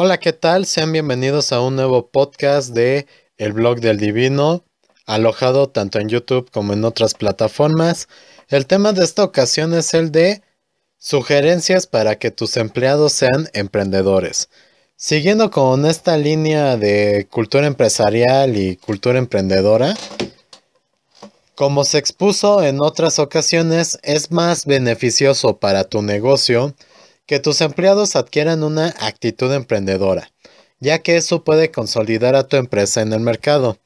Hola, ¿qué tal? Sean bienvenidos a un nuevo podcast de El blog del divino, alojado tanto en YouTube como en otras plataformas. El tema de esta ocasión es el de sugerencias para que tus empleados sean emprendedores. Siguiendo con esta línea de cultura empresarial y cultura emprendedora, como se expuso en otras ocasiones, es más beneficioso para tu negocio que tus empleados adquieran una actitud emprendedora, ya que eso puede consolidar a tu empresa en el mercado.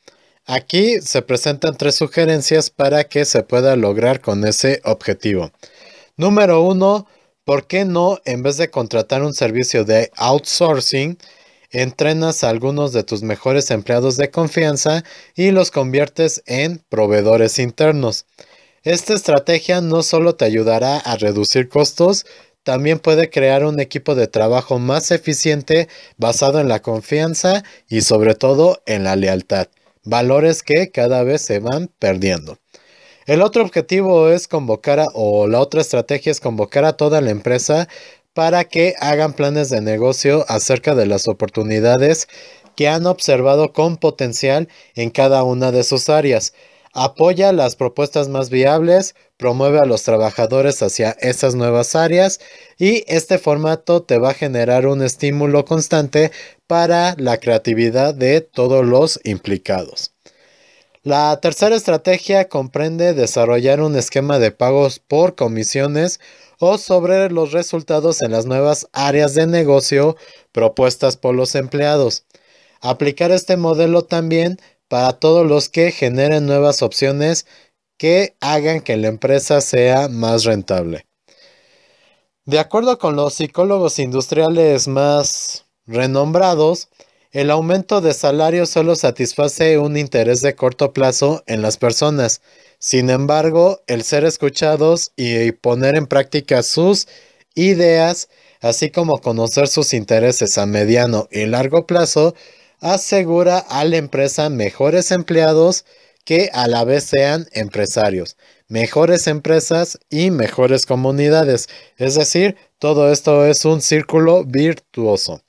Aquí se presentan tres sugerencias para que se pueda lograr con ese objetivo. Número uno, ¿por qué no, en vez de contratar un servicio de outsourcing, entrenas a algunos de tus mejores empleados de confianza y los conviertes en proveedores internos? Esta estrategia no solo te ayudará a reducir costos, también puede crear un equipo de trabajo más eficiente basado en la confianza y sobre todo en la lealtad, valores que cada vez se van perdiendo. El otro objetivo es convocar a, o la otra estrategia es convocar a toda la empresa para que hagan planes de negocio acerca de las oportunidades que han observado con potencial en cada una de sus áreas apoya las propuestas más viables, promueve a los trabajadores hacia esas nuevas áreas y este formato te va a generar un estímulo constante para la creatividad de todos los implicados. La tercera estrategia comprende desarrollar un esquema de pagos por comisiones o sobre los resultados en las nuevas áreas de negocio propuestas por los empleados. Aplicar este modelo también para todos los que generen nuevas opciones que hagan que la empresa sea más rentable. De acuerdo con los psicólogos industriales más renombrados, el aumento de salario solo satisface un interés de corto plazo en las personas. Sin embargo, el ser escuchados y poner en práctica sus ideas, así como conocer sus intereses a mediano y largo plazo, asegura a la empresa mejores empleados que a la vez sean empresarios, mejores empresas y mejores comunidades. Es decir, todo esto es un círculo virtuoso.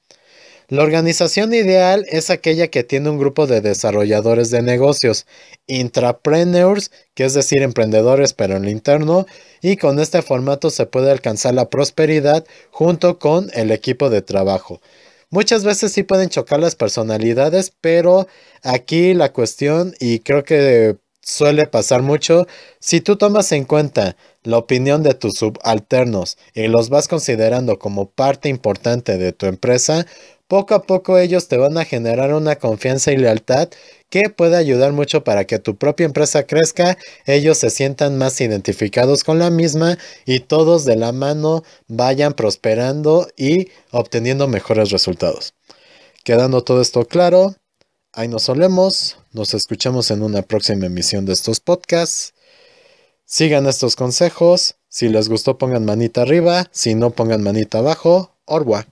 La organización ideal es aquella que tiene un grupo de desarrolladores de negocios, intrapreneurs, que es decir, emprendedores pero en lo interno, y con este formato se puede alcanzar la prosperidad junto con el equipo de trabajo. Muchas veces sí pueden chocar las personalidades, pero aquí la cuestión, y creo que suele pasar mucho, si tú tomas en cuenta la opinión de tus subalternos y los vas considerando como parte importante de tu empresa, poco a poco ellos te van a generar una confianza y lealtad que puede ayudar mucho para que tu propia empresa crezca, ellos se sientan más identificados con la misma y todos de la mano vayan prosperando y obteniendo mejores resultados. Quedando todo esto claro, ahí nos solemos, nos escuchamos en una próxima emisión de estos podcasts. Sigan estos consejos, si les gustó pongan manita arriba, si no pongan manita abajo, orwa.